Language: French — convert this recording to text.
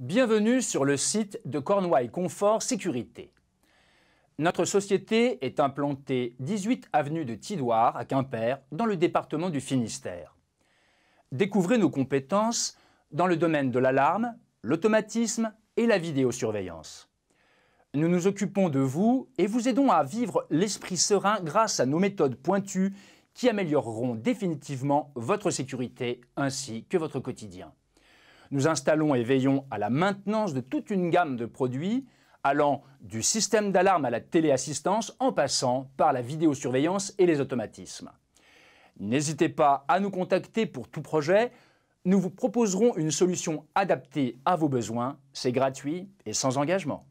Bienvenue sur le site de Cornouailles Confort Sécurité. Notre société est implantée 18 avenue de Tidoire à Quimper, dans le département du Finistère. Découvrez nos compétences dans le domaine de l'alarme, l'automatisme et la vidéosurveillance. Nous nous occupons de vous et vous aidons à vivre l'esprit serein grâce à nos méthodes pointues qui amélioreront définitivement votre sécurité ainsi que votre quotidien. Nous installons et veillons à la maintenance de toute une gamme de produits allant du système d'alarme à la téléassistance en passant par la vidéosurveillance et les automatismes. N'hésitez pas à nous contacter pour tout projet. Nous vous proposerons une solution adaptée à vos besoins. C'est gratuit et sans engagement.